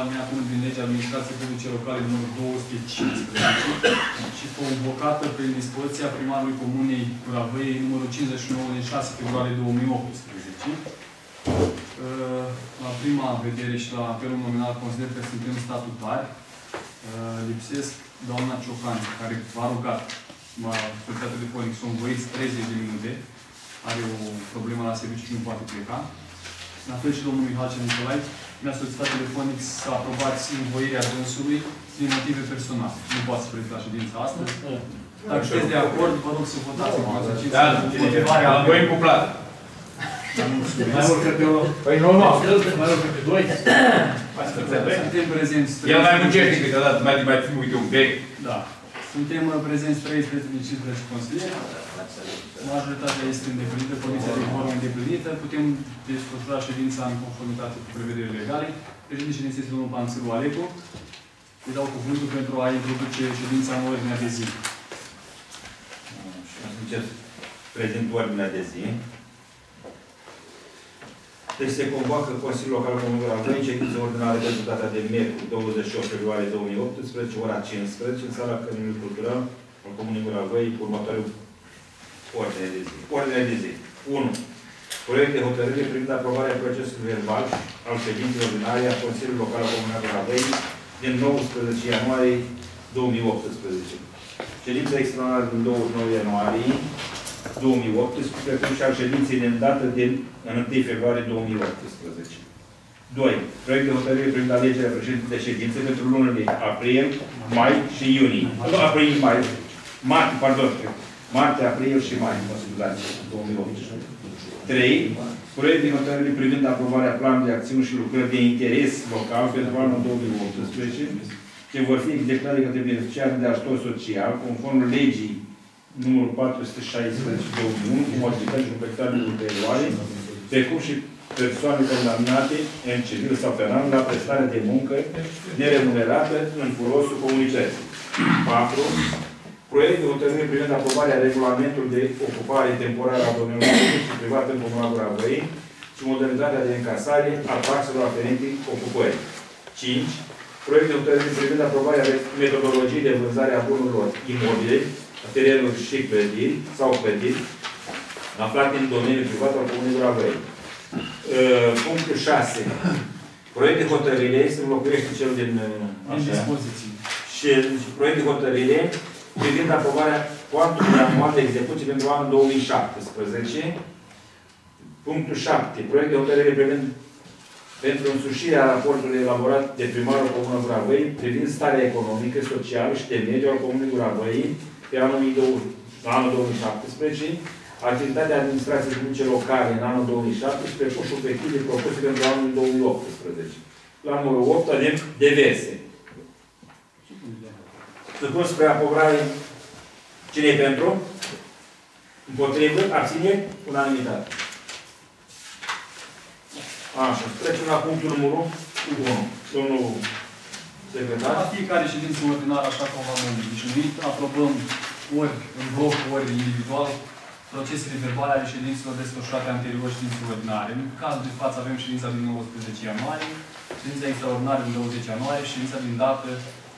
alineat 1 din legea administrației publice locale numărul 215 și convocată prin dispoziția primarului Comunei Curavăi numărul 59 din 6 februarie 2018. Uh, La prima vedere și la apelul nominal consider că suntem statutari. Uh, Lipsesc doamna Ciocan, care v-a rugat, m-a solicitat telefonic, sunt voiți 30 de minute, are o problemă la serviciu și nu poate pleca. La fel și domnul Mihai Nicolai mi-a solicitat telefonic să aprobați învoirea dânsului din motive personale. Nu poate să prezint la ședința astăzi. Dacă sunteți de acord, vă rog să votați în consecință. Da, motivarea la doi cuplat. Mai mult că pe o... Păi normal. Mai mult că pe doi. Suntem prezenți. El mai muncește câteodată, mai mai țin uite un pic. Da. Suntem uh, prezenți 13 din 15 consilieri. Majoritatea este îndeplinită, comisia de formă îndeplinită. Putem desfășura ședința în conformitate cu prevederile legale. Președintele ședinței este domnul Panțiru Alecu. Îi dau cuvântul pentru a introduce ședința în ordinea de zi. Și încerc prezint ordinea de zi. Deci se convoacă Consiliul Local Comunal al Doi, ședință ordinară de data de miercuri 28 februarie 2018, ora 15, în sala Căminului Cultural al Comunei Guravăi, cu următoarele ordine de zi. Ordine de zi. 1. Proiect de hotărâre privind aprobarea procesului verbal al ședinței ordinare a Consiliului Local al Comunei Guravăi din 19 ianuarie 2018. Ședința extraordinară din 29 ianuarie 2018, precum și al ședinței de îndată din 1 februarie 2018. 2. Proiect de hotărâre privind alegerea președintului de ședințe pentru lunile april, mai și iunie. Nu, april, mai. Martie, pardon. Martie, april și mai, mă scuzați, 2018. 3. Proiect de hotărâre privind aprobarea planului de acțiuni și lucrări de interes local pentru anul 2018, ce vor fi executate de către beneficiari de ajutor social, conform legii numărul 416-2001, cu modificări și completări ulterioare, precum și persoane condamnate în civil sau penal la prestare de muncă neremunerată în folosul comunității. 4. Proiect de hotărâre privind aprobarea regulamentului de ocupare temporară a domeniului public și privat în Comunal Gravăi și modalitatea de încasare a taxelor aferente ocupării. 5. Proiect de hotărâre privind aprobarea metodologiei de vânzare a bunurilor imobile, a terenuri și clădiri sau clădiri aflate în domeniul privat al Comunei Gravăi. Uh, Punctul 6. Proiect de hotărâre se înlocuiește cel din uh, În așa, dispoziții. și proiect de hotărâre privind aprobarea cuantului anual de execuție pentru anul 2017. Punctul 7. Proiect de hotărâre privind pentru însușirea raportului elaborat de primarul Comunei Gravăi privind starea economică, socială și de mediu al Comunei Gravăi pe anul 2020 anul 2017, activitatea administrației publice locale în anul 2017, precum și obiective propuse pentru anul 2018. La numărul 8 avem diverse. Supun spre aprobare cine e pentru? Împotrivă? Abține? Unanimitate. Așa. Trecem la punctul numărul 1. Domnul secretar. La fiecare ședință ordinară, așa cum am obișnuit, aprobăm ori în bloc, ori individual, procesele verbale ale ședințelor desfășurate anterior ședinței ordinare. În cazul de față avem ședința din 19 ianuarie, ședința extraordinară din 20 ianuarie, ședința din dată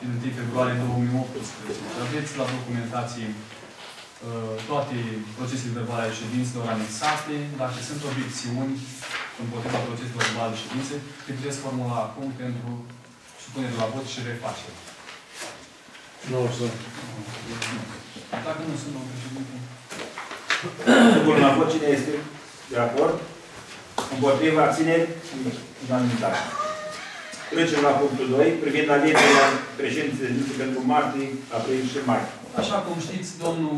din 1 februarie 2018. Aveți la documentație uh, toate procesele verbale ale ședințelor anexate. Dacă sunt obiecțiuni împotriva proceselor verbale de ședințe, le puteți formula acum pentru supunere la vot și refacere. Nu o să. Dacă nu sunt domnul președinte. Bun, la vot cine este de acord? Împotriva abțineri? Unanimitate. Trecem la punctul 2, privind alegerea președinței de zi pentru martie, april și mai. Așa cum știți, domnul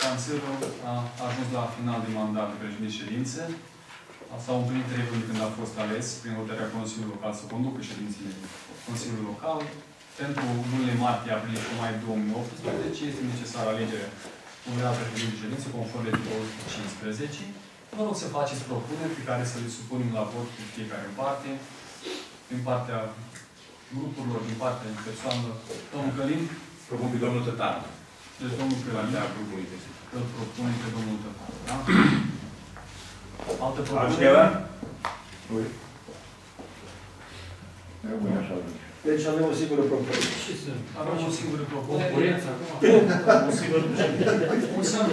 Canțelu a ajuns la final de mandat de președinte ședințe. S-au împlinit regulile când a fost ales prin hotărârea Consiliului Local să conducă ședințele Consiliului Local. Pentru lunile martie, aprilie și mai 2018 este necesară alegerea unui alt președinte de ședință conform legii 215. Vă rog să faceți propuneri pe care să le supunem la vot cu fiecare în parte, din partea grupurilor, din partea persoanelor. Domnul Călin, Propun pe domnul Tătar. deci domnul Călin, Partea grupului. îl propune pe domnul Tătar. Da? Altă propunere? Altcineva? Rămâne așa. atunci. Deci avem o singură propunere. Ce sunt? Avem o singură propunere. Concurență acum? Un singur Un singur.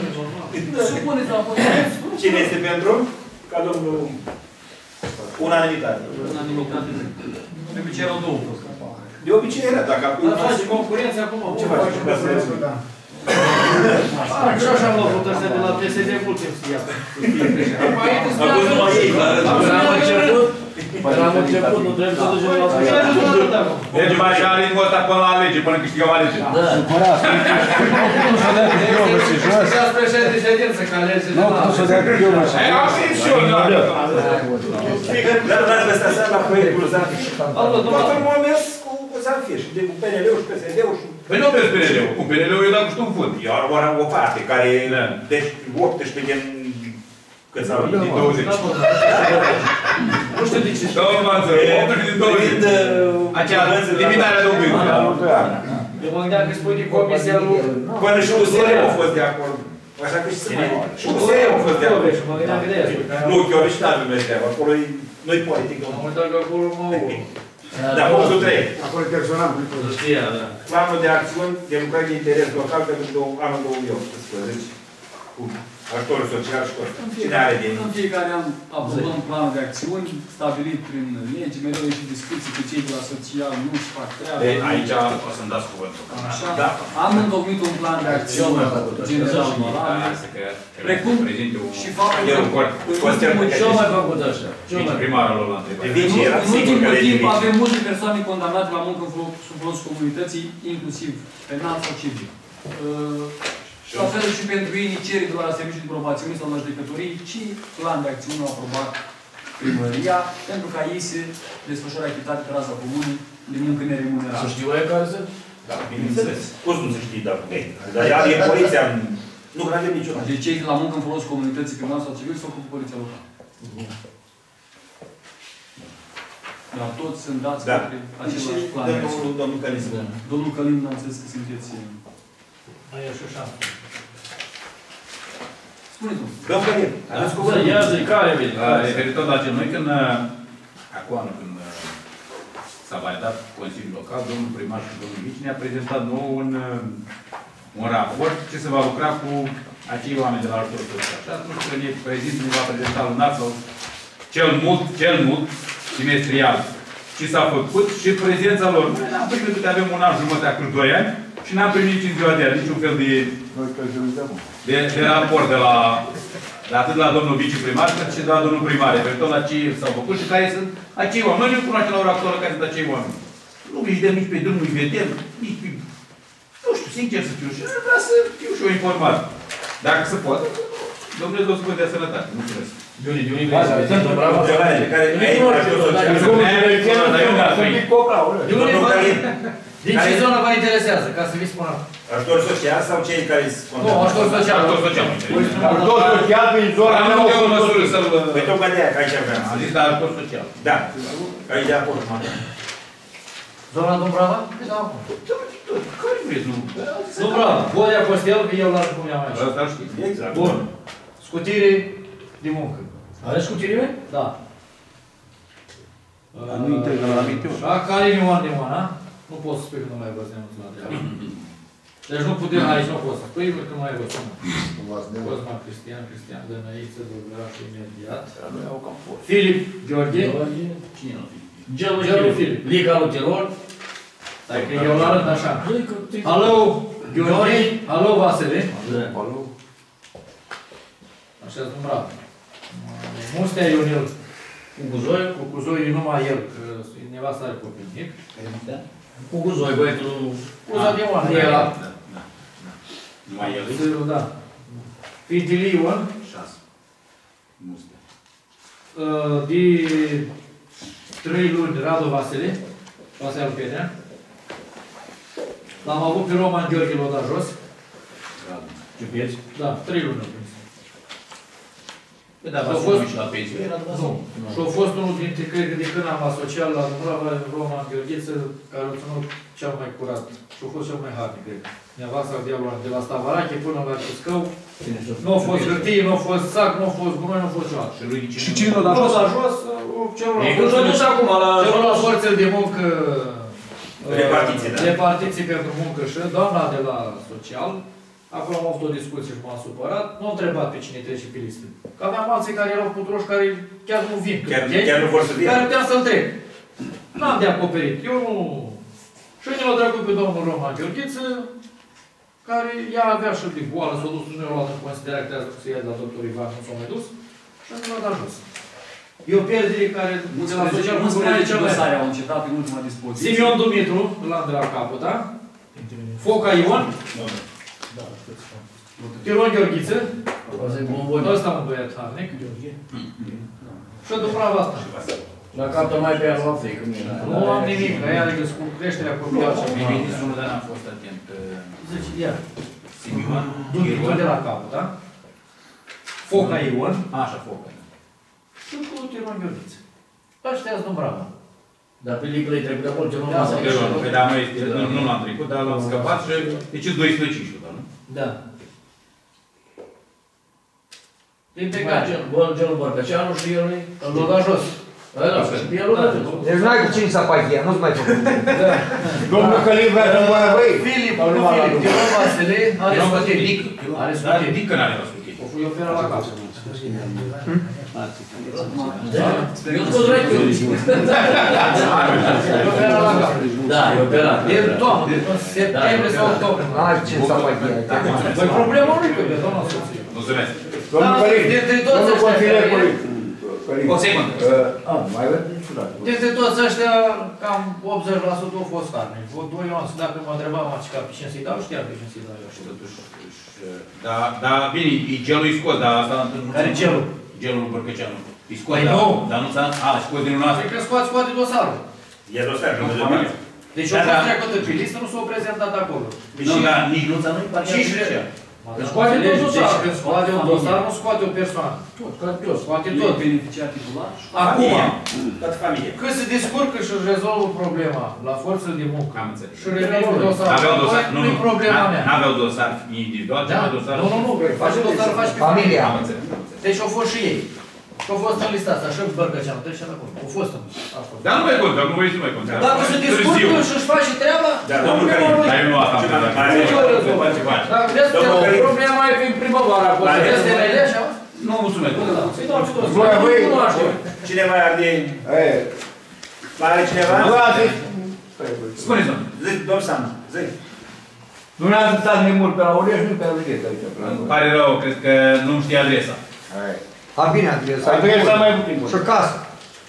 Supuneți la vot. Cine este pentru? Ca domnul... Unanimitate. Unanimitate. De obicei erau două. De obicei era, dacă acum... Dar face concurență acum. Ce faci? Ca să vezi. Ah, și așa am luat ăștia de la PSD mult timp să ia. A fost numai ei, dar... Am început, am început, nu trebuie să ducem la țară. Mergem așa ritmul ăsta până la alege, până câștigăm alegeri. Da. Nu să dea cu ghiomă și jos. Și ați președinte de ședință, că alege de Nu, la... nu să dea cu ghiomă și Ei, am zis și eu, da. Dar dați ăsta seara la proiectul Zanfi. Altă, Toată domnul, lumea a mers cu Zanfi și de cu PNL-ul și PSD-ul și... Păi nu vezi PNL-ul, cu PNL-ul eu dau cu un fund. Eu am oară o parte care... Da. Deci 18 din... Cât s-au Din 20. nu știu de ce. Două nuanțe, 18 din 20. Privind... uh, Aceea, limitarea de obiect. Eu mă gândeam că spui din comisia lui... Până și USR au fost de acord. Așa că și să mai... Și USR au fost de acord. Și mă gândeam că de aia. Nu, Chiovici n-avem noi treabă. Acolo e... Nu-i politică. Am uitat că acolo mă... Da, punctul 3. Acolo e personal. Să știa, da. Planul de acțiuni de lucrări de interes local pentru dou- anul 2018. Cu ajutorul social și tot. Cine are din... În fiecare an aprobăm planul de acțiuni stabilit prin lege, mereu e și discuții cu cei de la social, nu și fac treaba. E, Aici o să-mi dați cuvântul. Așa. Da. Am întocmit un plan de acțiuni general valabil. Asta că Precum prezinte un... și faptul Eu, că în Costel, ultimul Ce-au mai făcut așa? Ce-au mai făcut? Viceprimarul ăla De întrebat. vici era în sigur că ultimul le timp vici. avem multe persoane condamnate la muncă în fol- sub folosul comunității, inclusiv penal sau civil. Uh, Și la fel și pentru ei, nici ceri de la serviciul de probațiune sau la judecătorii, ci plan de acțiune au aprobat primăria, pentru ca ei să desfășoare activitate pe raza comunii de muncă Să neremunerată. știu ei care sunt? Da, bineînțeles. Cum nu se știi, dar ei. Dar ea e poliția în... Nu credem niciodată. Deci cei de la muncă în folosul comunității penal sau civil se ocupă poliția locală. Dar toți sunt dați Da. către același plan de Dăm acțiune. domnul, domnul Călin să vedem. Domnul Călin, am înțeles că sunteți... Aia și așa. Spuneți-mă. Domnul Călin, aveți Să cuvântul. ia zi, care vine? Da, referitor la ce noi când, uh, acum anul când uh, s-a mai dat Consiliul Local, domnul primar și domnul Vici ne-a prezentat nou un, uh, un raport ce se va lucra cu acei oameni de la ajutor social. Și atunci când e prezint, ne va prezenta lunar sau cel mult, cel mult, trimestrial. Ce s-a făcut și prezența lor. Noi n-am primit, uite, avem un an jumătate, acum doi ani, și n-am primit nici în ziua de azi, niciun fel de Noi că se uităm. De, de raport de la, de atât la domnul viceprimar, cât și de la domnul primar, referitor la ce s-au făcut și care sunt acei oameni. Noi nu cunoaștem la ora actuală care sunt acei oameni. Nu îi dăm nici pe drum, nu îi vedem, nici pe... Nu știu, sincer să fiu și aș vrea să fiu și eu informat. Dacă se poate, Dumnezeu să vă dea sănătate. Mulțumesc. De unde, de unde vrei să vezi? Bravo. Întrebare pe care Nu aici, cunoaște, ajutor dar social. de unde vrei să Dar eu n-am vezi? venit. De unde Domnul vă... Călin, Din ce zonă vă interesează, ca să vi spun acum? ajutor social sau cei care sunt Nu, ajutor social. Ajutor social. Ajutor social prin zona Am mea eu o au fost măsură să-l... Păi tocmai de aia, că aici aveam. Am zis de ajutor social. Da, aici de acord. mă. Zona Dumbrava? Da, acum. Care vreți, nu? Dumbrava. Bolea Costel, că eu la cum i-am aici. Asta știi. Exact. Bun. Scutire de muncă. Are scutire, mă? Da. Dar nu intră la aminte, mă. Și a care e un de mână, nu pot să spui că nu mai văzut neamțul la treabă. Deci nu putem aici, nu pot să spui că nu mai văzut. Cosma Cristian, Cristian Dănăiță, Bulgaș, imediat. Noi au cam fost. Filip Gheorghe. Cine nu fi? Gelul Filip. Lica lui Tirol. Stai că eu la rând așa. Alo, Gheorghe. Alo, Vasile. Alo. Așa sunt bravo. Mustea Ionel cu Cuzoi, cu Cuzoi numai el, că nevasta are copil mic. Cu guzoi, băietul... Cuza de oameni. Da, Era. da, da. Numai el. Sârul, da. Fitili Ion, Șase. Muste. uh, de trei luni Radu Vasile, Vasile lui Petrea. L-am avut pe Roman Gheorghe Loda jos. Radu. Ce vieți? Da, trei luni. Au prins. Păi da, A v-ați fost- fost și la pensie, era de la Nu. Și a fost unul dintre, cred că de când am asociat la Brava Roman Gheorghiță, care a ținut cel mai curat și a fost cel mai harnic, cred. Nevasta diavolul de la Stavarache până la Cuscău, nu a fost hârtie, nu a fost sac, nu a fost gunoi, nu a fost ceva. Și lui de Și cine l-a dat Nu jos? la jos, celor E cum s-a dus acum la... celor la forțele de muncă uh, Repartiție, da. repartiții pentru muncă și doamna de la social, acolo am avut o discuție și m-am supărat, nu am întrebat pe cine trece pe listă. Că aveam alții care erau putroși, care chiar nu vin. Chiar, Ok? chiar nu vor să care vină. puteam să-l trec. N-am de acoperit. Eu nu... Și ne l-a trecut pe domnul Roman Gheorghiță, care ea avea și de boală, s-a dus nu luat în considerare că trebuia să ia de la doctor Ivan, nu s-a mai dus, și nu l-a dat jos. E o pierdere care de la social nu spunea de cel mai dosare au încetat în ultima dispoziție. Simion Dumitru, îl am de la capăt, da? Foca Ion, Tiron Gheorghiță, Asta e bombon. ăsta un băiat harnic, și Dubrava asta. La captă mai pe anul frică, mine. Nu am nimic, că ea adică cu creșterea copiilor și Ministrul dar n-a fost atent. uh, Zice, ia, Simion, Dumitru de la capăt, da? Foca Ion, Așa, foc. și cu Tiron Gheorghiță. Ăștia sunt Dubrava. Dar pe licul îi trebuie acolo ceva Da, mai să mare. Păi da, mai este, nu, nu l-am trecut, dar l-am scăpat și deci 12 da, nu? Da. Din Pe plecare. care, bă, genul Bărcăceanu și el e... Îl lua la jos. Ăla, și pe el o dă. Deci n-ai cu cine să apaghia, nu-ți mai făcut. Da. Domnul Călin vrea să mă băi. Filip, Au nu luat la Filip, drum. Tiron Vasile, are Eu am văzut scutiri. Dic. Are Dar scutiri. Dic că n-are la scutiri. O fui oferă la cap. Da? Eu scot dreptul. Eu oferă la cap. Da, e operat. E toamnă, în septembrie sau octombrie. N-ai cu cine să apaghia. Păi problema lui, pe de doamna soție. Mulțumesc. Domnul Călin, dintre toți domnul ăștia consilier care- politic. Călin. O secundă. Uh, A, mai văd niciodată. Dintre toți ăștia, cam 80% au fost carne. Vă doi eu, dacă mă întrebam ca pe cine să-i dau, știam pe cine să-i dau eu. Și totuși, și- da, da, bine, e gelul e scos, dar asta nu Care gelul? Gelul lui Bărcăceanu. E scos, Păi dar, nu. dar nu s-a, a, scos din una asta. Cred că scoați scoate dosarul. E dosar, nu de familie. Deci Da, au fost da. trecută pe listă, nu s-au prezentat acolo. Nu, dar nici nu ți-a nu-i Cinci partea re- Îți scoate tot Deci dosarul. când scoate un dosar, nu scoate o persoană. Tot, ca tot. Scoate Tot tot. beneficiar titular și Acum, Toată familie. cât se descurcă și își rezolvă problema la forță de muncă Am înțeles. și revine cu dosarul, N-aveau dosar, nu, nu nu, e problema n- mea. n-aveau dosar individual, ci Da? aveau dosar. Nu, nu, nu, faci dosar, faci pe Familia. Am înțeles, am înțeles. Deci au fost și ei. Și au fost în lista asta, și Bărcăceanu, trece acolo. Au fost în a fost. Dar nu mai contă, nu voi să mai contează. Dacă se descurcă și își face treaba, Da, domnul Călin. Dar eu nu asta am Ce mai- întrebat. mai- ce o rezolvă? Ce faci? Dacă vreți să Domnul Călin. problema e prin primăvara, acolo. Mai Vreți să vreți? ne le așa? Nu, mulțumesc. Să-i dau și tot. Voi, voi. Nu cunoaște. Cine mai are de... E, Mai are cineva? nu a zis. Spuneți, domnule. Zic, domn Sam, zic. Dumneavoastră stați mai mult pe la Oleș, nu pe la Vedetă aici. pe la Îmi noi. pare rău, cred că nu știe adresa. Hai. A, bine, adresa. Adresa mai puțin. Și casă.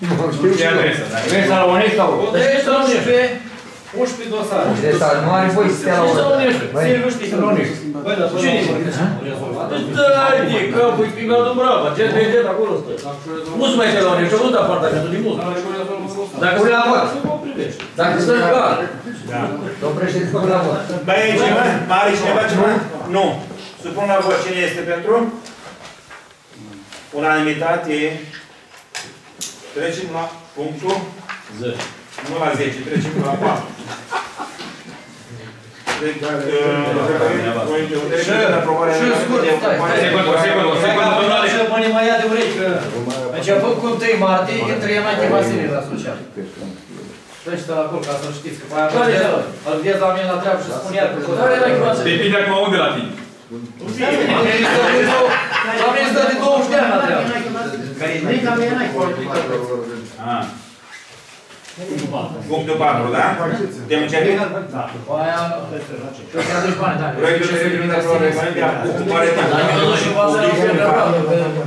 Nu Nu știu și știe eu. adresa, da. Adresa la Oleș sau? Deci 11, 11 dosare. Adresa, nu are voie să stea la Oleș. Băi, Silviu știi că nu Oleș. Băi, dar Cine e? Dă-i de capul, e prin la Dumbrava, ce de de acolo stă. Nu se mai te la unde, și-a văzut apartamentul din mult. Dacă Pune stă la în vot. gar, dacă stă în gar, Da. Domnul președinte, pune la vot. Mai e cineva? Mai are cineva ceva? Nu. Supun la vot cine este pentru? Unanimitate. Trecem la punctul, Ză. nu la 10, trecem la 4. Deci, uh, Și, și scurt, stai, stai. secundă, o secundă, o secundă, domnule. Și mă mai ia de urechi, că începând cu 1 martie, intră Ienache Vasile la social. Treci la acolo, ca să știți, că pe aia Care îl e ăla? viez- îl viez la mine la treabă și spun iar că Care era echivația? Depinde acum unde la tine. La mine stă de 20 de ani la treabă. Ah. Punctul 4, da? Putem începe? După aia, și o să aduci bani, da. Proiectul de privind aprobarea de ocupare de Dar eu nu știu faza la fel de bravo.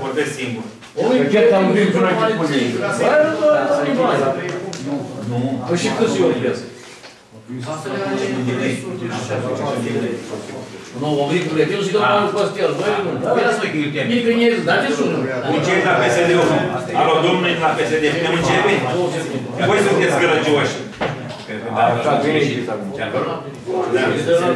Vorbesc singur. Omul Ce te-am zis până aici cu ei? Băi, nu, nu, nu, nu, nu. Păi și câți eu iubesc? Nu, om ric plătiu și domnul lui Costel, băi, nu. Păi lasă mai că eu te Nici când e, dar ce sună? Încep la PSD-ul. Alo, domnule, la PSD, putem începe? Voi sunteți gălăgioși. Da, Așa, așa, bine și zis acum. ce vă rog. Da.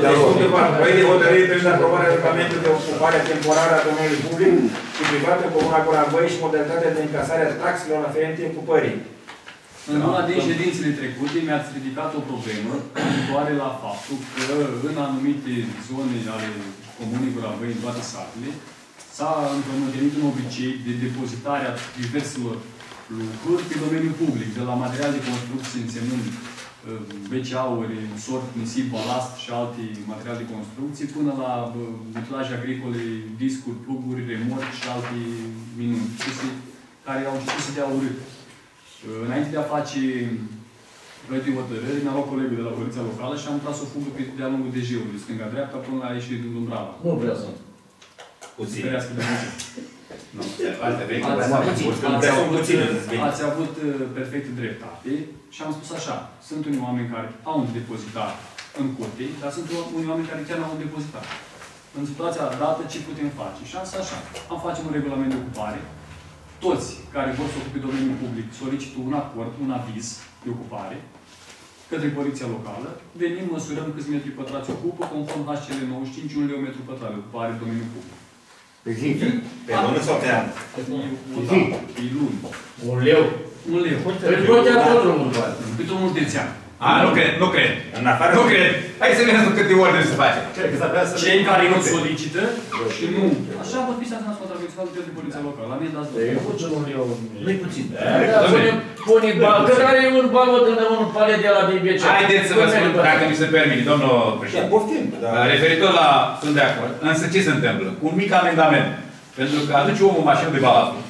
Deci, punctul patru. Proiect de hotărâre privind aprobarea regulamentului de ocupare temporară a domeniului public și privat în Comuna Gura Băi și modalitatea de încasare a taxelor aferente ocupării. În una din ședințele trecute mi-ați ridicat o problemă viitoare la faptul că în anumite zone ale Comunei Guravăi, în toate satele, s-a întâlnit un obicei de depozitare a diverselor lucruri pe domeniul public, de la material de construcție însemnând uh, BCA-uri, sort, nisip, balast și alte materiale de construcție, până la uh, utilaje agricole, discuri, pluguri, remorci și alte minuni, chestii care au început să dea urât. Uh, Înainte de a face proiectul de hotărâri, mi-a luat colegul de la Poliția Locală și am tras o fugă pe de-a lungul DG-ului, stânga-dreapta, până la ieșire din Dumbrava. Nu prea sunt. Puțin. Ferească de mult. Nu, asta vrei că Ați vă avut- spun. Că sunt puține, ați- zic bine. Ați avut uh, perfect dreptate și am spus așa, sunt unii oameni care au un depozitar în curte, dar sunt unii oameni care chiar nu au un depozitar. În situația dată, ce putem face? Și am spus așa, am face un regulament de ocupare, toți care vor să ocupe domeniul public solicită un acord, un aviz de ocupare, către poliția locală, venim, măsurăm câți metri pătrați ocupă, conform HCL 95, un leu metru pătrat de ocupare în domeniul public. Pe zi. Pe lună sau pe an? E o dată, e luni. Un leu. Un leu. Păi blochează tot drumul. Câte un județean. A, nu cred, nu cred. În afară? Nu cred. Hai să vedem câte ordine se face. Cei care nu solicită și nu. Așa vă fi să ați nascut la de poliția locală. La mine dați E două. puțin un leu. Nu-i puțin. Da, Pune, pune bani. Că are un balot în un palet de la BBC. Haideți să vă spun, dacă mi se permite, domnul președinte. Poftim, da. Referitor la, sunt de acord, însă ce se întâmplă? Cu un mic amendament. Pentru că aduce omul mașină de balastul.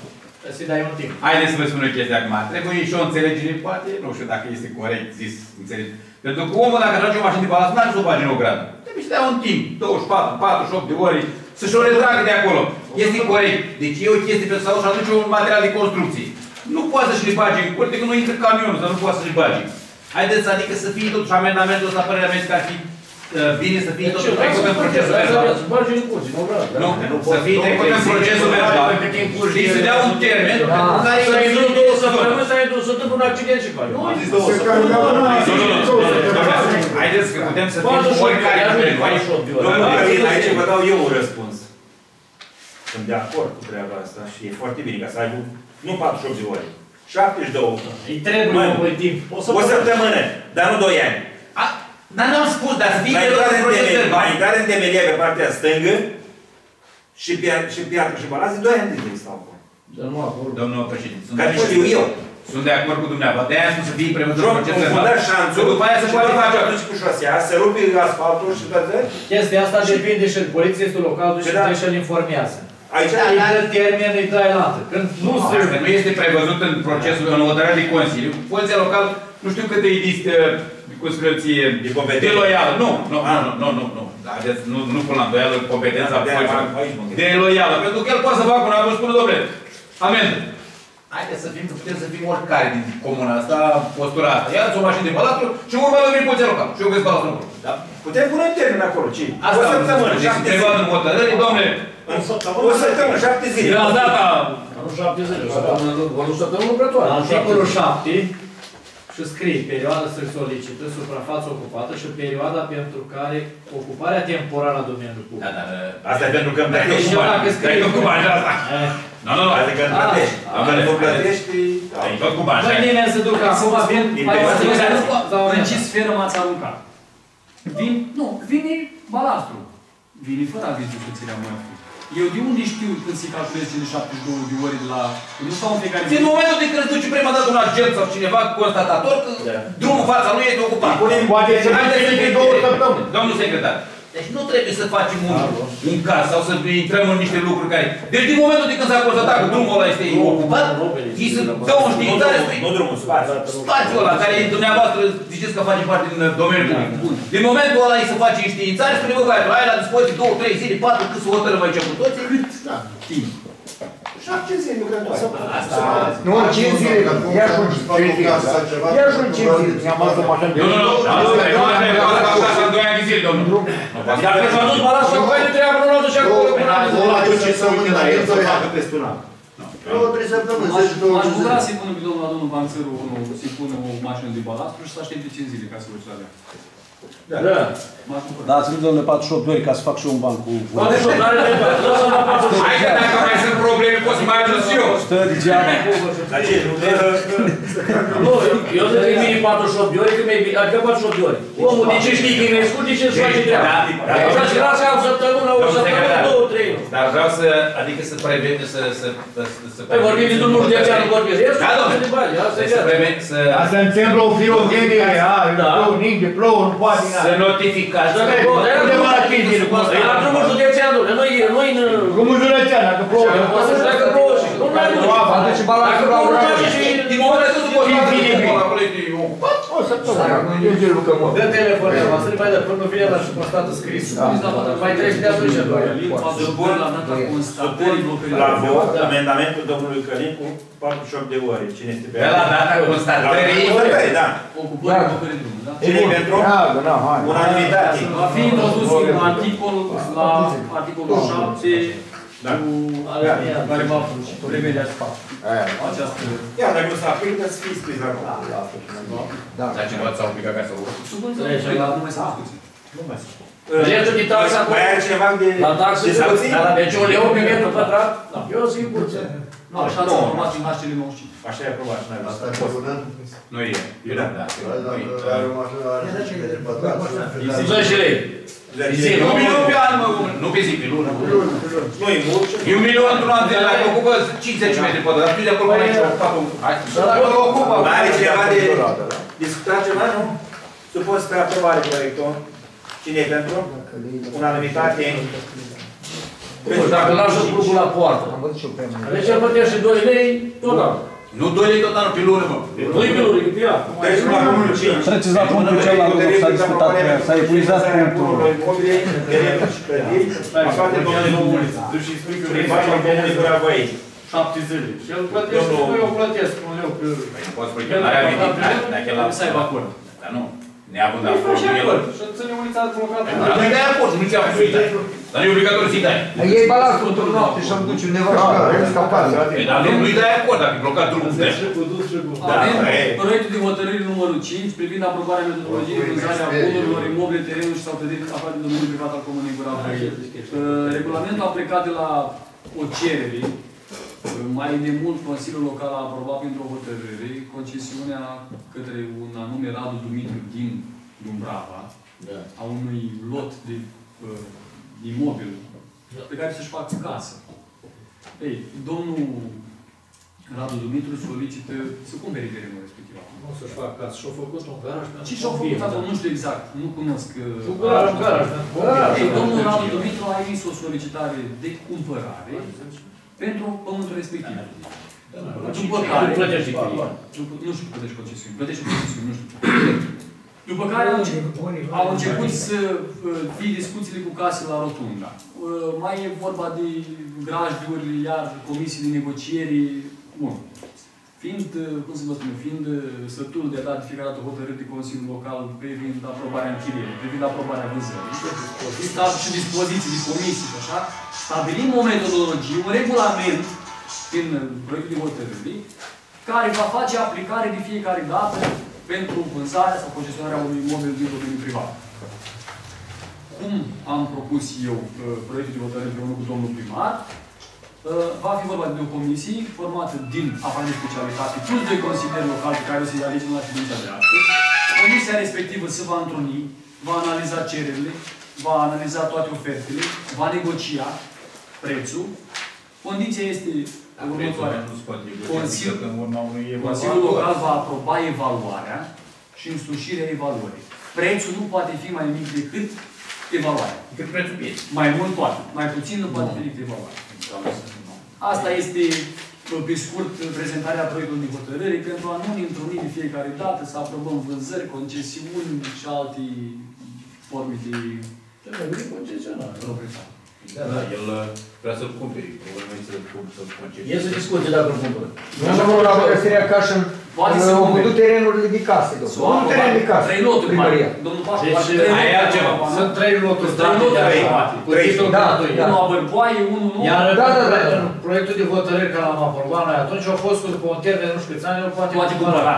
Să-ți dai un timp. Haideți să vă spun o chestie acum. Trebuie și o înțelegere, poate, nu știu dacă este corect zis, înțeleg. Pentru că omul, dacă trage o mașină de balast, n-are să o bage în o gradă. Trebuie să dea un timp, 24, 48 de ore, să-și o retragă de acolo. Este corect. Deci e o chestie pe sau și aduce un material de construcție. Nu poate să-și le bage în curte, că nu intră camionul, sau nu poate să-și bage. Haideți, adică să fie totuși amendamentul ăsta, părerea mea, este că ar fi uh, bine să fie totul trecut în procesul verbal. Să bagi în curți, nu vreau. Nu, să fie trecut în procesul verbal. Și să dea un termen pentru care Să ai să dus două săptămâni, să ai dus, să întâmplă un accident și faci. Nu, Nu, nu, nu, nu. Haideți că putem să fim oricare termen. Domnul Călin, aici vă dau eu un răspuns. Sunt de acord cu treaba asta și e foarte bine ca să ai nu 48 de ore, 72. Îi trebuie Mă, omului timp. O săptămână, dar nu 2 ani. A, Dar n-am spus, dar să fie Mai trecut intrare în în proces temelie, verbal. mai intrare în temelie pe partea stângă și, pia- și piatră și balast, 2 ani de zile stau acolo. Dar nu acolo. Domnul președinte, sunt de Care acord. știu eu. Sunt de acord cu dumneavoastră. De-aia spun să fie prevăzut în Joc, proces verbal. confundă șanțul Și după aia se și poate după face. face atunci cu șosea, să rupi asfaltul și toate. Chestia asta depinde și poliția este localul și Da. trebuie să-l informează. Aici Îi dă termen, îi dai la altă. Când nu se... Asta nu este prevăzut în procesul, în hotărârea de Consiliu. Poliția locală, nu știu cât îi distă, cum spune eu ție, De competență. de loială. Nu, nu, Ah. nu, nu, nu, nu. Haideți, nu, nu pun la îndoială competența De poliției. aici mă gândesc. De loială. Pentru că el poate să facă un avânt, spune, domnule, amendă. Haideți să fim, că putem să fim oricare din comuna asta, postura asta. Ia-ți o mașină de balatru și urmă la vine poliția locală. Și eu găsesc balatul acolo. Da. Putem pune un termen acolo, ce? Asta o am săptămână, spus. Deci, șapte prevăd zile. în hotărâri, domnule, O săptămână, șapte zile. de la data Nu 70, o săptămână, o săptămână lucrătoare. Articolul 7 și scrie perioada să solicită, suprafață ocupată și perioada pentru care ocuparea temporară a domeniului public. Da, dar... Asta e pentru că îmi Dacă plătești. cu bani, scrie- dacă cu bani, asta. Eh, Nu, nu, nu. Adică îmi plătești. Ah, Dacă nu ah, plătești, da. Ai tot cu bani. Băi, nimeni să ducă acum, vin, Din mai perioada să asta. ducă, dau În în ce sferă m-ați aruncat? Vin, nu, vine balastru. Vine fără aviz de plățirea mărfii. Eu de unde știu când se calculeze cele 72 de ore de la... Nu stau în fiecare zi. În momentul de când îți duci prima dată un agent sau cineva constatator că Da. drumul fața lui este ocupat. Poate să Haideți să fie fim două direct. săptămâni. Domnul secretar, deci nu trebuie să facem un, un caz sau să intrăm în niște lucruri care... Deci din momentul de când s-a constatat că drumul ăla este ocupat, ei să dă o Nu științare drumul, nu drumul, spațiu. spațiul ăla care dumneavoastră ziceți că face parte din uh, domeniul public. Bun. Din momentul ăla îi se face înștiințare, spune, bă, băiatul, ai la dispoziție două, trei zile, patru, cât să hotărâm aici cu toții, cât timp. Șapte zile lucrătoare. Nu, în 5 zile. Ia și un 5 zile. Ia și un 5 zile. Mi-am luat o mașină. Nu, nu, nu, nu, nu, nu, nu, asta în doi ani de zile, domnul. Dacă s-a dus balasul, apoi nu treabă, nu l-a dus și acolo. până la zi. Ăla duce să uite la el să facă peste un an. Două, trei săptămâni, M-aș 10, 20 m-aș de bucura zile. să-i pună pe domnul la domnul Banțăru unul, să-i pună o mașină de balastru și să aștepte 5 zile ca să vă la Da. M-aș bucura. Dați-mi, domnule, 48 de ori ca să fac și eu un ban cu... Poate și o dare de lasă la patru. Hai că dacă mai sunt probleme, poți să mai ajung și eu. Stă degeaba. Dar ce, nu Nu, eu zic că e bine 48 de ore, că mai bine, adică 48 de ore. Omul de ce știi că e născut, de ce îți face treaba? Da, da. Așa și lasă o săptămână, o Domnul săptămână, secretar. două, trei. Dar vreau să, adică să prevede, să... să, să, să Păi vorbim de drumul de aceea, nu vorbim. El Da, domnule. de bani, asta e Să gata. prevede, să... Asta în templu o fi o gândire, a, Da. plouă, ninge, plouă, nu poate, Să na. notificați. Dacă bă, dar era Undeva la drumul- 5 zile, cum asta? Era drumul județean, domnule, noi, noi în... Drumul județean, dacă plouă. Poate să treacă două și nu mai mult. Apa, deci balansul Dacă la nu urmă. face și... Din momentul ăsta tu săptămână, nu e zilul că mă. Dă telefonul, va să-l mai dă până vine la și constată scris. Mai treci de atunci, doar. Supun la data constatării blocării. La vot, amendamentul domnului Călin cu 48 de ore. Cine este pe De la data constatării. constatării, da. Ocupării blocării drumului, da? Cine e pentru? Da, da, hai. Unanimitate. Va fi introdus în articolul, la articolul 7, Da. cu care va prevede această... Ia, dacă nu se aplică, să fie scris acolo. Da. Dar cineva ți-a obligat ca să o... Supun să Trece nu la- mai se discuție. Nu mai sunt. Legea de taxă acolo. Mai are cineva de, La taxă, de sancții? da, deci un leu pe metru pătrat, eu sigur că... Nu, așa ați informat în HCL 95. Așa e aprobat și n-ai Asta văzut. e bună. Nu e. E da, da. Da, da, are o mașină, are de pătrat. 10 lei. Zece. Nu milion pe an, mă, nu pe zi, pe lună. Nu e mult. E un milion într-un an de la ocupă 50 metri pătrați. Tu de acolo până aici ocupat un... Hai, acolo ocupă. Mai are cineva de discutat ceva, nu? Supus spre aprobare proiectul. Cine e pentru? Unanimitate. Deci dacă lași lucrul la poartă. Am văzut și eu pe mine. Deci el plătește 2 lei, tot da. Nu 2 lei tot anul pe lună, mă. Nu-i bilul, e pe ea. Deci la numărul 5. Treceți la punctul celălalt, s-a discutat, s-a epuizat punctul. Imobile, terenuri și clădiri, aflate în domeniul privat al Comunei Guravoiei. 7 zile. Și el plătește, Domnul- nu eu plătesc un leu pe Păi nu poți spune că n-are venit, dacă el a... Să aibă acord. Dar nu. Neavând Păi acord, face el... acord. Și ține ulița blocată. Nu-i dai acord, nu ți-a fost să-i dai. Dar nu e obligatoriu să-i dai. Ei balansul într-o noapte și am duce undeva și care, e scapat. Păi, Dar nu- nu-i dai acord, dacă e blocat drumul. Da. Da, Avem e. proiectul de hotărâre numărul 5 privind aprobarea metodologiei de vânzare a bunurilor, imobile, terenuri sau clădiri aflate în domeniul privat al Comunei Gura Văi. Regulamentul a plecat de la o cerere. Mai de mult, Consiliul Local a aprobat printr-o hotărâre concesiunea către un anume Radu Dumitru din Dumbrava, a unui lot de uh, imobil pe care să-și facă casă. Ei, domnul Radu Dumitru solicită să cumpere terenul respectiv acum. Nu să-și facă casă. Și-au făcut un garaj. pentru Ce și-au făcut acolo, nu știu exact, nu cunosc. uh, Un garaj, un garaj. Garaj. Ei, domnul Radu Dumitru a emis o solicitare de cumpărare pentru pământul respectiv. După care, Tu plătești chirie. după, nu știu, plătești concesiuni, plătești concesiuni, nu știu. După care au început, au început să uh, fie discuțiile cu case la rotunda. Uh, Mai e vorba de grajduri, iar comisii de negocieri. Bun. Fiind, uh, cum să vă spun, fiind uh, sătul de a dat de fiecare dată hotărâri de Consiliul Local privind aprobarea închirierii, privind aprobarea vânzării, stat și dispoziții de comisii și așa, stabilim o metodologie, un regulament prin uh, proiectul de hotărâri, care va face aplicare de fiecare dată pentru vânzarea sau concesionarea unui imobil din domeniul privat. Cum am propus eu uh, proiectul de hotărâre împreună cu domnul primar, uh, va fi vorba de o comisie formată din afară de specialitate, plus doi consilieri locali pe care o să-i alegem la ședința de astăzi. Comisia respectivă se va întruni, va analiza cererile, va analiza toate ofertele, va negocia prețul. Condiția este următoarea. Nu se poate Consiliul- că în urma unui Consiliul Local va aproba evaluarea și însușirea evaluării. Prețul nu poate fi mai mic decât evaluarea. Cât prețul pieții. Mai mult poate, mai puțin nu poate fi decât evaluarea. Asta este, pe scurt, prezentarea proiectului de hotărâre pentru a nu ne întruni de fiecare dată, să aprobăm vânzări, concesiuni și alte forme de Trebuie concesionar. proprietate. Da, da, el uh, vrea să-l cumpere. Problema e să-l cum să-l E concedieze. să discute dacă îl cumpără. Nu am vrut la găsirea ca și în Poate să Au cumpere. vândut terenurile de case, Sau domnul. Nu terenul de case. Trei loturi, mai. primăria. Domnul Pașcu, Deci, poate trei aia e loturi altceva. acum, nu? Sunt trei loturi Trei date de loturi, aprobate, cu trei. titlul Da, gratuit. da. Unul a Bărboaie, unul nu. Iar Da, în, da, da, da. în proiectul de hotărâri care l-am aprobat noi atunci au fost cu după un termen de nu știu câți ani, el poate Poate cumpăra.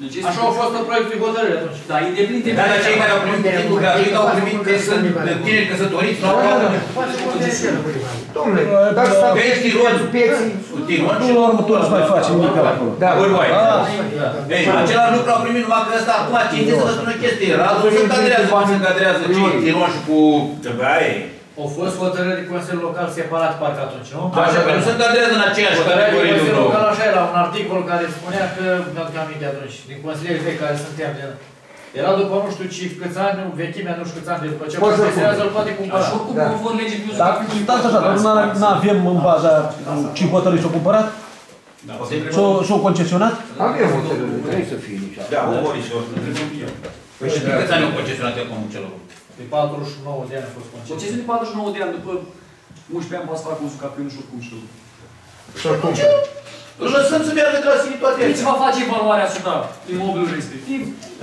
Deci este... Așa a fost în proiectul de hotărâri atunci. Da, independent de Da, dar cei care au primit titlul gratuit au primit că sunt tineri căsătoriți, nu au Da, da, da. luat Domnule, dacă s-a Vezi, Tiron, pieții, Tiron și Nu la următor să mai facem nimic acolo. da. Bărboaie. Ah, Ei, același lucru au primit numai că ăsta acum cinci să vă spun o chestie. Radul se încadrează, cum se încadrează cei Tiron și cu... Trebuie aia e. Au fost hotărâri de Consiliul Local separat parcă atunci, nu? Așa că nu se încadrează în aceeași Hotărârea de categorie de Consiliul nou. Local așa era, un articol care spunea că, mi-aduc aminte atunci, din consilierii vechi care suntem, de, era după nu știu ce, câți ani, vechimea, nu știu câți ani, de după ce Poți să-l procesează, îl poate cumpăra. Așa oricum, Da. conform legii plus Dar stați așa, dar nu avem în baza ce hotărâi s-au cumpărat? S-au s-au concesionat? Avem hotărâre, trebuie să fie nici Da, o ori și ori. Păi și de câți ani au concesionat acum celor? De 49 de ani a fost concediu. Concesiune de 49 de ani, după 11 ani poate să facă un suc și oricum și să-l cumpere. Îl lăsăm să meargă de la sine toate Deci astea. va face evaluarea asupra imobilului respectiv.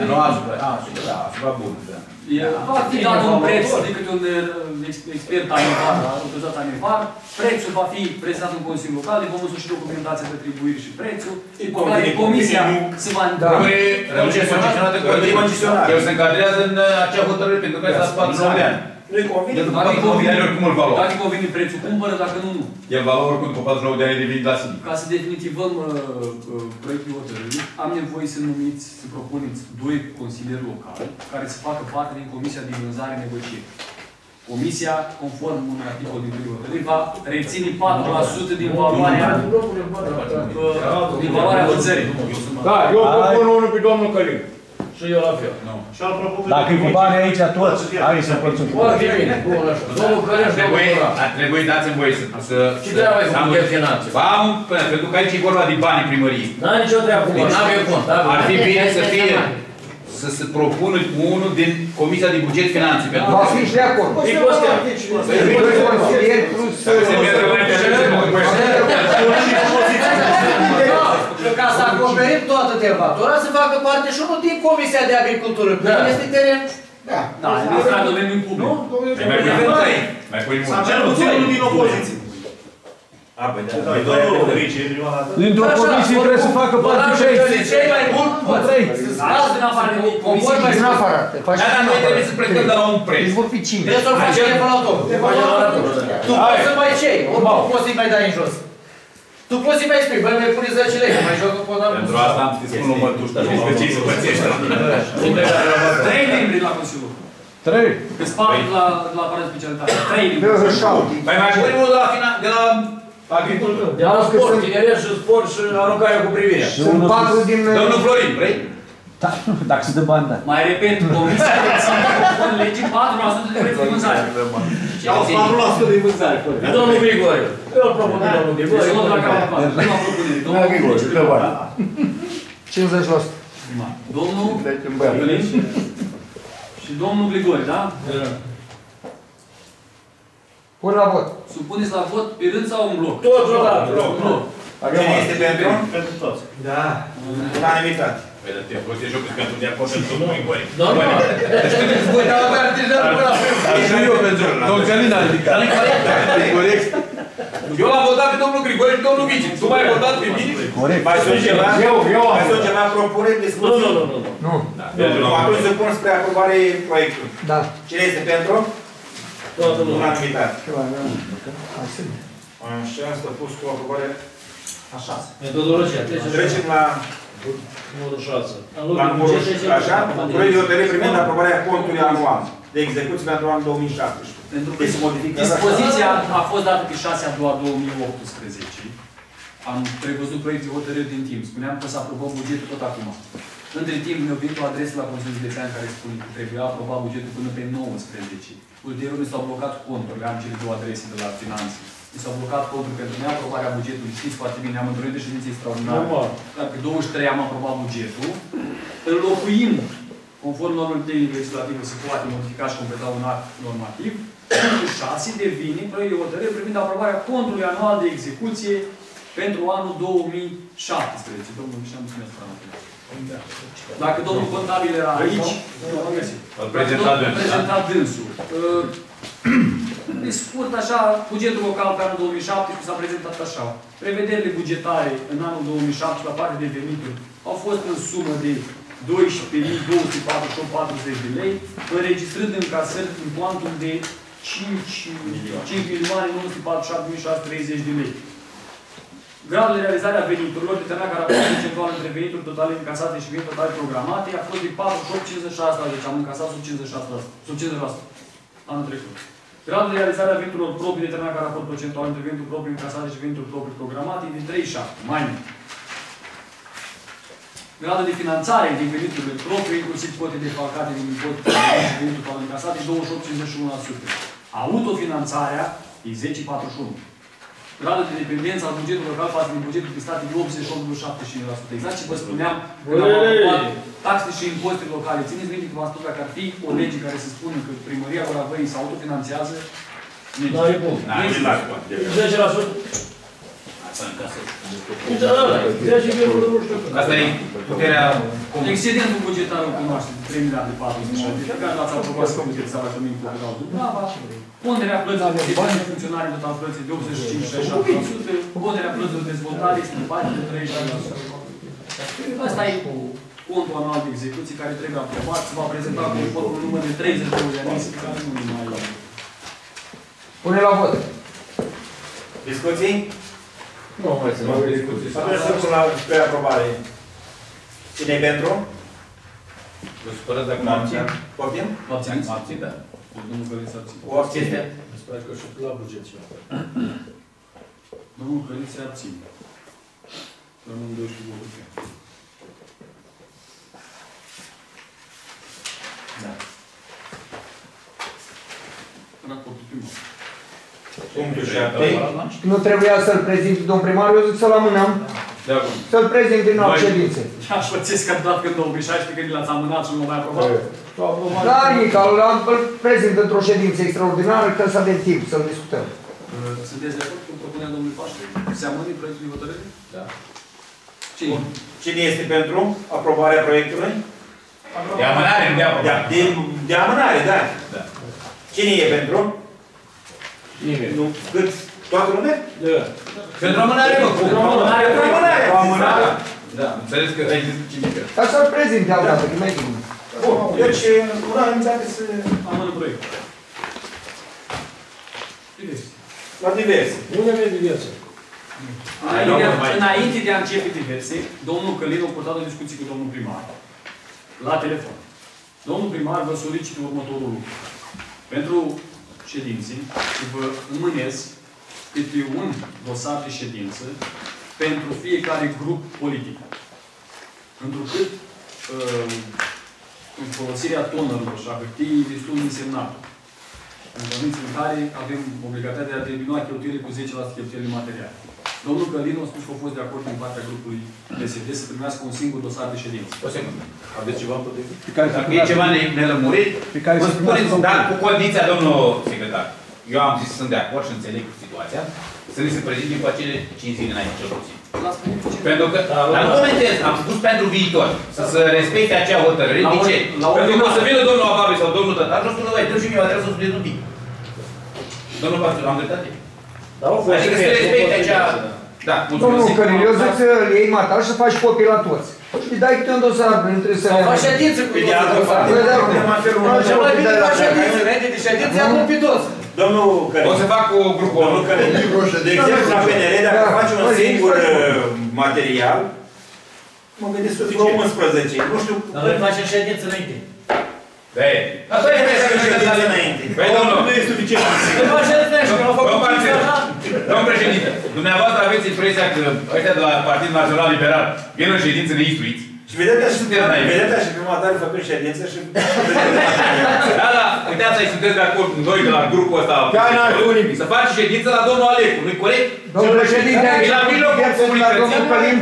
Nu, asupra, a, asupra, da, asupra bun, da. E, Va fi dat un preț de câte un uh, ex- expert anivar, autorizat anivar. Prețul va fi prezentat în Consiliul Local, de vom și documentația de atribuiri și prețul. După care convine, comisia convine, se va Da. Rămâne, rămâne concesionată cu Rămâne concesionat. El se încadrează în uh, acea hotărâre pentru care s-a 49 de ani. Nu-i convine? El după Dacă 49 de ani oricum îl va lua. Dacă convine prețul, cumpără, dacă nu, nu. El va lua oricum după 49 de ani devine la sine. Ca să definitivăm uh, uh, proiectul hotărârii, am nevoie să numiți, să propuneți doi consilieri locali care să facă parte din Comisia de Vânzare Negocieri. Comisia, conform unui articol din proiectul hotărârii, va reține 4% din valoarea, uh, din valoarea vânzării. Da, eu propun unul pe domnul Călin. Și eu la fel. Dacă e cu bani aici, toți, hai să împărțim. Foarte bine, bun așa. Domnul Călin și domnul Trebuie, Murat. ar trebui dați-mi voie să... să Ce treabă ai să cu am- buget finanțe? Ba, am, pentru că aici e vorba de bani primăriei. N-ai nicio treabă cu bani. N-avem cont. da? Ar fi bine să fie, să se propună unul din Comisia de Buget Finanțe. Pentru Va că fi și de acord. E Costea. Doi consilieri plus... să se meargă mai Și ca să acoperim toată tervatura, să facă parte și unul din Comisia de Agricultură. Că este teren. Da. Da, în intrarea domeniului public. Mai punem trei. Mai punem unul. Cel puțin unul din opoziție. A, păi da. Noi doi opoziție. Dintr-o Așa, comisie vor- trebuie să facă vor parte face trei. Cei mai buni poți. Trei. Azi din afară de comisie. Conform Din afară. te faci Da, dar noi trebuie să plecăm de la un preț. Deci vor fi cinci. Trebuie să-l faci evaluator. Tu poți să mai cei, oricum poți să-i mai dai în jos. Tu poți să-i mai spui, băi, mai pune 10 lei, mai joacă cu Pentru asta am scris unul mătuș, dar știți că ce să pățești. Trei membri la Consiliul. Trei. Că spart la, la aparat de specialitate. Trei Dă membri. hârșau. Mai mai punem unul de la, fina- de la agricultură. De la sport, tineret și sport și aruncarea cu privirea. Și Sunt unul patru din... Domnul Florin, vrei? Da, Dacă se dă bani, da. Mai repet, comisia reține conform legii 4% de preț de vânzare. Au 4% din vânzare. Domnul Grigore. Eu îl propun pe domnul Grigore. Deci, luăm la capăt. Prima propunere. Domnul Grigore, pe bani. 50%. Domnul Călin și domnul Grigore, da? Pun la vot. Supuneți la vot pe rând sau în bloc? Totul la În bloc. Cine este pentru? Pentru toți. Da. Unanimitate. Păi, dar te protejă că pentru de acord pentru domnul Grigore. Normal. Voi te-au avertizat până la Și eu pentru domnul Călin a ridicat. Corect. Eu l-am votat pe domnul Grigore și domnul Mici. Tu m-ai votat pe mine? Corect. Mai sunt ceva? Eu, eu am. Mai sunt ceva propuneri, Nu, discuții? nu, nu, nu. Nu. Nu. Atunci să pun spre aprobare proiectul. Da. Cine este pentru? Toată lumea. Unanimitate. Ceva, da. Hai să Așa, asta pus cu aprobare. Așa. Metodologia. Trecem la, Numărul 6. la numărul, așa, proiect de hotărâre privind aprobarea contului anual de execuție pentru anul 2017. Pentru că Deci se modifică dispoziția a fost dată pe 6 a doua 2018. Am prevăzut proiect de hotărâre din timp. Spuneam că să aprobăm bugetul tot acum. Între timp ne-a venit o adresă la Consiliul Județean care spune că trebuia aprobat bugetul până pe 19. Ulterior mi s-au blocat conturile, am cele două adrese de la finanțe. Mi s-au blocat conturi pentru neaprobarea bugetului. Știți foarte bine, am întâlnit de ședințe extraordinare. Normal. Dar pe 23 am aprobat bugetul. Îl locuim conform normelor de legislative se poate modifica și completa un act normativ. Punctul 6 devine proiect de hotărâre privind aprobarea contului anual de execuție pentru anul 2017. Domnul Mișan, mulțumesc foarte mult. Dacă domnul contabil era aici, am găsit. Îl prezenta Dacă domnul dânsul, da? prezentat dânsul. Uh, Pe scurt, așa, bugetul local pe anul 2017 s-a prezentat așa. Prevederile bugetare în anul 2017 la parte de venituri au fost în sumă de 12.248,40 de lei, înregistrând încasări în cuantum de 5.947.630 de lei. Gradul de realizare a veniturilor, determinat ca raportul procentual între venituri totale încasate și venituri totale programate, a fost de 48,56, deci am încasat sub 56%, sub 50% anul trecut. Gradul de realizare a veniturilor proprii, determinat ca raport procentual între venituri proprii încasate și venituri proprii programate, e de 37, mai mult. Gradul de finanțare din veniturile proprii, inclusiv cote defalcate din impozit și venituri total încasate, e 28,51%. Autofinanțarea e 10,41%. Gradul de dependență al bugetului local față de bugetul de stat e 88,75%. Exact ce vă spuneam când am aprobat taxe și impozite locale. Țineți minte că v-am spus dacă ar fi o lege care să spună că primăria Oravăii se autofinanțează, nici. Da, e bun. Da, nu la scoate. 10%. Asta în casă. Da, da, 10, nu știu cât. Asta e puterea comunei. Excedentul bugetar îl cunoaște, 3 miliarde 460 de care l-ați aprobat să puteți să arătăm în programul Dubrava. Ponderea plăților de bani funcționare în total plății de 85-67%. Ponderea plăților de dezvoltare este de 40-30%. Asta e contul anual de execuții care trebuie aprobat. Se va prezenta cu un număr de 30 de organisme care nu e mai... Pune la vot. Discuții? Nu mai sunt. Atunci să pun la pe aprobare. cine e pentru? Vă supărați dacă Mă mă abțin. abțin? Poftim? Mă abțineți? Mă abțin, da. Domnul Căliț abține. O abține. Sper că și la buget ceva. Domnul Căliț se abține. Domnul 12 voturi. Da. Raportul primar. Punctul 7. Nu trebuia să-l prezint domn primar, eu zic să-l amânăm. Da, bun. Să-l prezint din nou Noi- ședințe. Așa pățesc că dat când 2016 când l-ați amânat și nu l-a mai aprobat. Da, nimic, îl îl prezint într-o ședință extraordinară, că să avem timp să-l discutăm. Sunteți de acord cu propunerea domnului Paște? Se amâne proiectul de hotărâre? Da. Cine? Cine este pentru aprobarea proiectului? De amânare, nu de De, aprobare. de, de amânare, da. Da. Cine e pentru? Nimeni. Nu, cât? Toată lumea? Da. Pentru amânare, mă, cum? Pentru amânare. Pentru amânare. Pentru amânare. Da, înțeles că ai zis cimică. Dar să-l prezint de altă dată, că e mai bine. Bun, deci unanimitate să... Amână proiectul. Diverse. La diverse. Unde vei viața? Înainte de, a, mai- înainte de a începe diverse, domnul Călin a purtat o discuție cu domnul primar. La telefon. Domnul primar vă solicită următorul lucru. Pentru ședințe, și vă înmânez câte un dosar de ședință pentru fiecare grup politic. Întrucât uh, în folosirea tonerilor și a hârtiei e destul de însemnată. În condiții în care avem obligația de a diminua cheltuielile cu 10% cheltuielile materiale. Domnul Călin a spus că a fost de acord din partea grupului PSD să primească un singur dosar de ședință. O secundă. Aveți ceva împotrivă? Pe care Dacă e ceva ne- nelămurit, Pe care vă să primească spuneți, domnul dar Călin. cu condiția, domnul secretar. Eu am zis că sunt de acord și înțeleg situația, să ni se prezinte cu acele 5 zile înainte, cel puțin. L-a spus puțin. Pentru că, dar nu comentez, am spus pentru viitor, să se respecte acea hotărâre. La De ori- ce? la ori- Pentru că o să vină domnul Ababe sau domnul Tătar și o spună, băi, dă și mie, trebuie să studiez un pic. Domnul Pastor, am dreptate? Dar o fost Adică să respecte acea... Da, Domnul mulțumesc. Călin, eu zic să-l iei matal și să faci copii la toți. Și dai câte un dosar, nu trebuie să... Sau faci ședințe cu Pe de toți. altă parte, Păi da, problema în felul Așa, Cel următor. mai bine de la faci ședințe, înainte de ședințe, acum pe toți. Domnul O Călin. să fac cu grupul Domnul Călin. De exemplu, la PNR, dacă Da. faci un Mă, singur e uh, material, mă gândesc să vreo 11. Nu știu. Dar noi facem ședințe înainte. Băi, asta e ședință înainte. Băi, domnul, Nu e suficient. Noi facem ședințe înainte, că nu au făcut Domnul nici Marcel, așa. domnul președinte, dumneavoastră aveți impresia că ăștia de la Partidul Național Liberal vin în ședință neinstruiți? Și vedeți Sunteți naivi. vedeți și prima dată făcând ședință și... Da, da, în puteți să-i sunteți de acord cu noi de la grupul ăsta. Chiar n-ar fi nimic. Să faci ședință la domnul Alecu, nu-i corect? Domnul președinte, E aici la mijlocul la domnul comunității. Călim.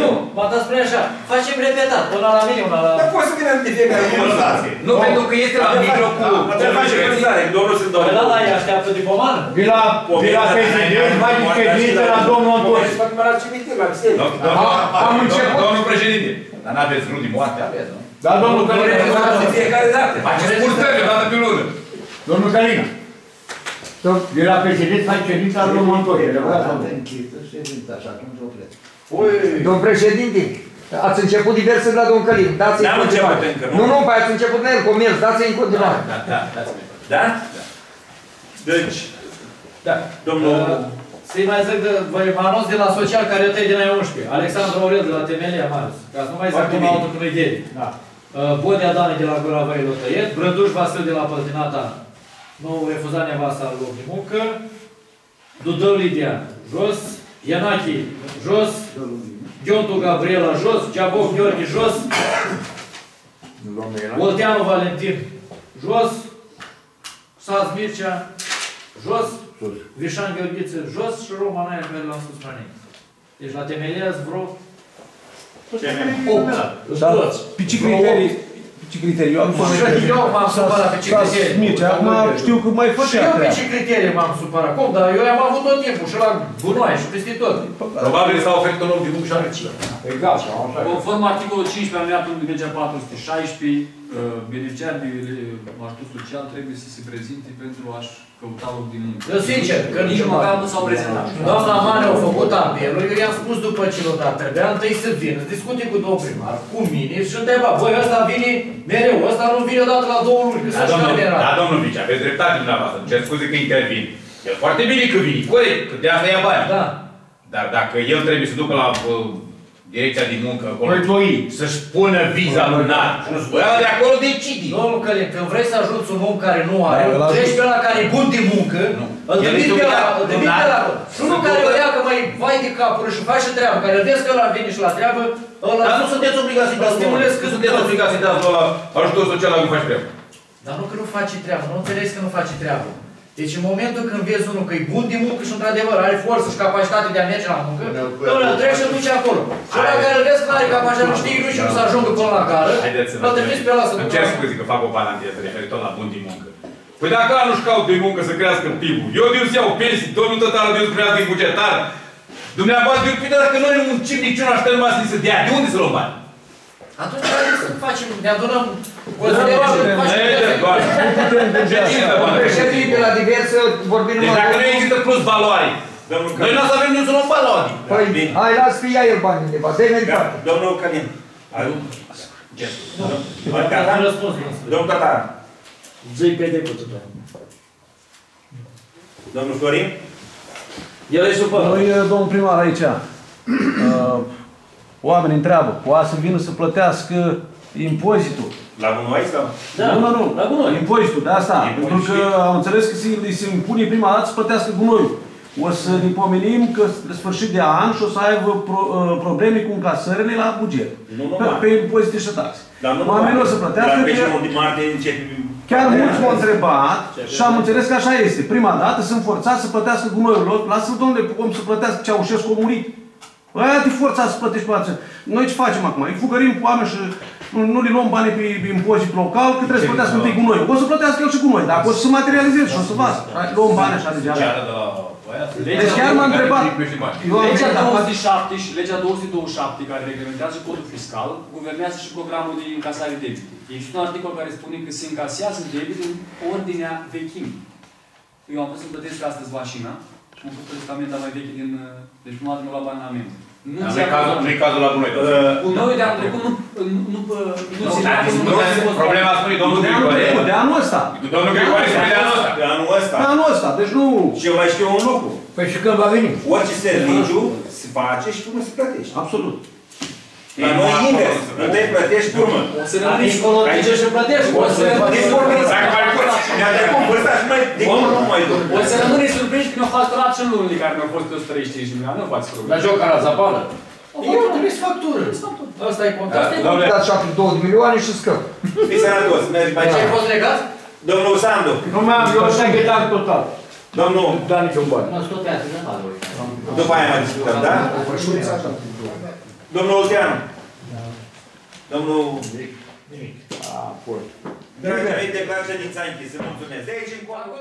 Nu, ba da spune așa, facem repetat, una la mine, una la... Dar poți să vină de fiecare conversație. Nu, pentru că este la mijlocul Dar trebuie face comunității. conversare, domnul sunt Păi domnul. da, da, îi așteaptă de pomană. De la, de la președinte, mai ședință la domnul Antonie. Să fac la cimitir, la biserică. Domnul- domnul- am început. Domnul președinte, dar n-aveți rude moarte, aveți, nu? Da, domnul Nu Călim. de fiecare dată. Faceți purtări o dată pe lună. Domnul Călim. Dom- De la președinte face ședința la domnul Antonie. adevărat, domnul? închisă ședința și atunci opresc. Domn președinte, ați început diverse de la domnul Călim. Dați-i N-am în continuare. început încă, nu? Nu, nu, păi ați început la el, comerț, dați-i în continuare. Da, da, dați-mi. Da? Deci, Da. domnul... Să-i mai zic de, vă vă anunț de la social care eu din aia 11. Alexandru Aurel de la Temelia Marius. Ca să nu mai zic Foarte acum bine. altul cu idei. Da. Uh, Bodea Dani de la Gura Văi Lotăiet, Brăduș Vasil de la Păltinata, nou refuzat nevasta al loc de muncă, Dudău Lidia, jos, Ianachi, jos, Ghiontu Gabriela, jos, Geabov Gheorghe, jos, Olteanu Valentin, jos, Saz Mircea, jos, Vișan Gheorghiță, jos. Și Roman aia care l-am spus mai înainte. Deci la temeliază vreo Da, pe ce criterii? Pe ce criterii? Eu am Și eu m-am supărat pe ce criterii. Mircea, acum știu că mai Și făcea eu pe treaba. ce criterii m-am supărat? Cum? Dar eu am avut tot timpul și la gunoi și peste tot. Probabil s-a oferit un loc de muncă și are Egal, și așa. Conform articolul 15 alineatul din legea 416, uh, beneficiarii de uh, ajutor social trebuie să se prezinte pentru a-și căuta loc de muncă. Eu sincer, că Nici măcar nu s-au prezentat. Doamna Mane a făcut apelul, eu i-am spus după ce l-a dat, trebuia întâi să vină, să discute cu domnul primar, cu mine și întreba, voi ăsta vine mereu, ăsta nu vine odată la două luni, că Da, să-și domnul, camera. da, domnul Vice, aveți dreptate dumneavoastră. Îmi cer scuze că intervin. E foarte bine că vine, corect, că de asta ia bani. Da. Dar dacă el trebuie să ducă la uh, direcția de muncă acolo, Păi toi. să-și pună viza lunar, și nu spune, "Ăla de acolo decide. Domnul Călin, când vrei să ajuți un om care nu are, Da, îl ajut. treci pe ăla care e bun de muncă, Nu. îl El demiți este pe ăla, obligat, îl demiți nu, pe ăla, da. și unul care o ia că mai vai de capul și face treabă, care îl vezi că ăla vine și la treabă, ăla... Dar nu sunteți obligați să-i dați Stimulez Nu cât sunteți obligați să-i dați la ajutor social la cum faci treabă. Dar nu că nu face treabă, nu înțelegi că nu face treabă. Deci în momentul când vezi unul că e bun de muncă și într-adevăr are forță și capacitate de a merge la muncă, domnule, îl treci și îl duci acolo. Și ăla care îl vezi că nu are capacitate, nu știe nici cum să ajungă până la gară, Haideți să îl trimiți pe ăla să Îmi ducă cer la scuze că fac o paranteză referitor la bun de muncă. Păi dacă ăla nu-și caut de muncă să crească PIB-ul, eu de să iau pensii, domnul total de să crească din bugetar, dumneavoastră, eu, uite, dacă noi nu muncim niciunul aștept numai să ni se dea, de unde să luăm bani? Atunci hai să facem, ne adunăm consilierii și facem Haide, doamne. Ședință, doamne. Președinte, la diverse vorbim Deci dacă nu există plus valoare, Domnul noi Călim. nu o să avem nici să luăm bani la Odi. Păi, Bine. hai, las că ia el bani undeva, dă-i mai departe. Domnul Călim. Domnul Am Tatar. răspuns, nu spune. Domnul Tatar. Zi pe decutul tău. Domnul Florin. El e supărat. Noi, domnul primar, aici, uh, oamenii întreabă, poate să vină să plătească impozitul. La gunoi sau? Da, nu, nu, nu. la gunoi. Impozitul, de asta. Impozitul. Pentru că am înțeles că se, li se impune prima dată să plătească gunoiul. O să ne pomenim că de sfârșit de an și o să aibă pro, uh, probleme cu încasările la buget. Nu Pe, numai. pe impozite și taxe. Dar nu Oamenii o să plătească. Dar pe că- 1 de martie începe... Chiar mulți m-au întrebat și am înțeles că așa este. Prima dată sunt forțați să plătească gunoiul lor. Lasă-l, domnule, cum să plătească Ceaușescu a murit. Aia te forța să plătești pe alții. Noi ce facem acum? Îi fugărim cu oameni și nu, nu le luăm banii pe, pe impozit local, că trebuie să plătească întâi gunoi. O să plătească el și gunoi, dacă o să se materializeze și o să vadă. Luăm bani așa degeaba. Ceară de la băiat. Deci chiar m-a întrebat. Eu am Legea venit acum. 27 și legea 227 care reglementează codul fiscal guvernează și programul de încasare debit. Există un articol care spune că se încasează debit în ordinea vechimii. Eu am vrut să plătesc astăzi mașina și m-am făcut plătesc amenda mai veche din... uh, Deci prima dată mi-a luat bani în amendă. Nu Nu e înseamnă- cazul, nu e cazul la gunoi. Cu noi de anul trecut nu... nu, nu, nu, Nu, se- dar nu- discutați nu- problema spune domnul De anul Grigore. trecut, de anul ăsta. Domnul Grigore spune de anul ăsta. Pe anul ăsta. De anul ăsta, deci nu... Și eu mai știu un lucru. Păi și când va veni? Orice serviciu se face și până se plătește. Absolut. La noi invers. Nu te plătești pe urmă. O să rămâni Acolo trece și plătești. O să Din urmă, dacă mai poți, mi-a trecut vârsta și mai, de cum nu mai duc. O să rămâne surprins că mi-au facturat și în lunile care mi-au fost 135 de milioane, nu faci La probleme. joc cara zapană. Acolo trebuie să factură. Asta e contat. Domnule, Dați 72 de milioane și scăp. Fii sănătos, mergi mai Deci ai departe. fost legat? Domnul Sandu. Nu mai am, eu secretar total. Domnul, Da niciun bani. Nu, tot pe atât de mare. după aia mai discutăm, da? Domnul Olteanu. Domnul... A, fost. Dragii mei, declar ședința închisă. Mulțumesc. De aici încolo.